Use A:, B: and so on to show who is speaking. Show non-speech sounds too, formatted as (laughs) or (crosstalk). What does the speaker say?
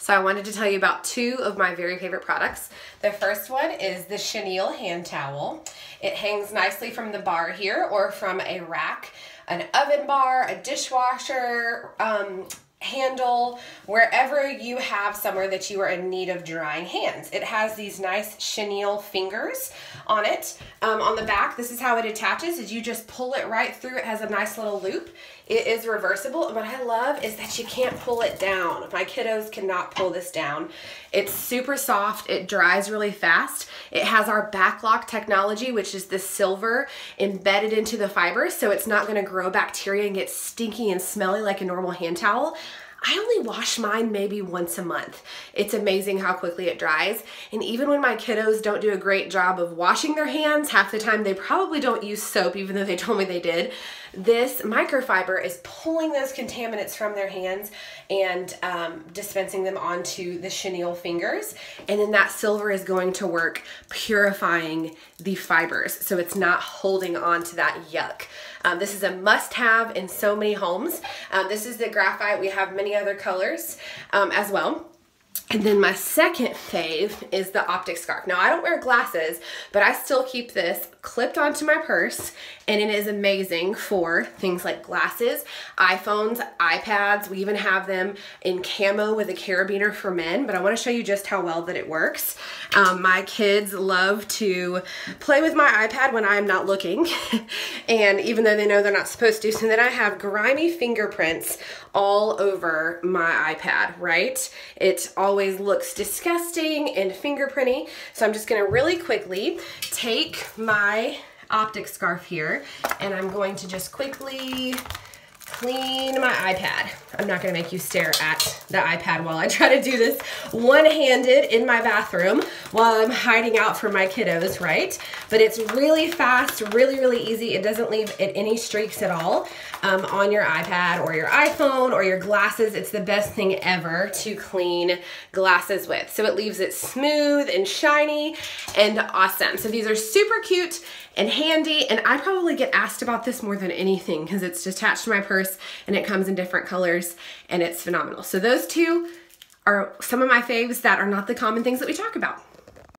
A: So I wanted to tell you about two of my very favorite products. The first one is the chenille hand towel. It hangs nicely from the bar here or from a rack, an oven bar, a dishwasher, um, handle, wherever you have somewhere that you are in need of drying hands. It has these nice chenille fingers on it. Um, on the back, this is how it attaches, is you just pull it right through. It has a nice little loop. It is reversible. And what I love is that you can't pull it down. My kiddos cannot pull this down. It's super soft. It dries really fast. It has our BacLock technology, which is the silver embedded into the fiber. So it's not gonna grow bacteria and get stinky and smelly like a normal hand towel. I only wash mine maybe once a month. It's amazing how quickly it dries. And even when my kiddos don't do a great job of washing their hands, half the time they probably don't use soap, even though they told me they did. This microfiber is pulling those contaminants from their hands and um, dispensing them onto the chenille fingers. And then that silver is going to work purifying the fibers so it's not holding on to that yuck. Um, this is a must-have in so many homes. Um, this is the graphite. We have many other colors um, as well. And then my second fave is the optic scarf. Now I don't wear glasses, but I still keep this clipped onto my purse and it is amazing for things like glasses, iPhones, iPads. We even have them in camo with a carabiner for men, but I wanna show you just how well that it works. Um, my kids love to play with my iPad when I'm not looking, (laughs) and even though they know they're not supposed to, so then I have grimy fingerprints all over my iPad, right? It always looks disgusting and fingerprinty, so I'm just gonna really quickly take my optic scarf here and I'm going to just quickly clean my iPad. I'm not gonna make you stare at the iPad while I try to do this one-handed in my bathroom while I'm hiding out for my kiddos, right? But it's really fast, really, really easy. It doesn't leave it any streaks at all um, on your iPad or your iPhone or your glasses. It's the best thing ever to clean glasses with. So it leaves it smooth and shiny and awesome. So these are super cute and handy and I probably get asked about this more than anything because it's attached to my and it comes in different colors and it's phenomenal. So those two are some of my faves that are not the common things that we talk about.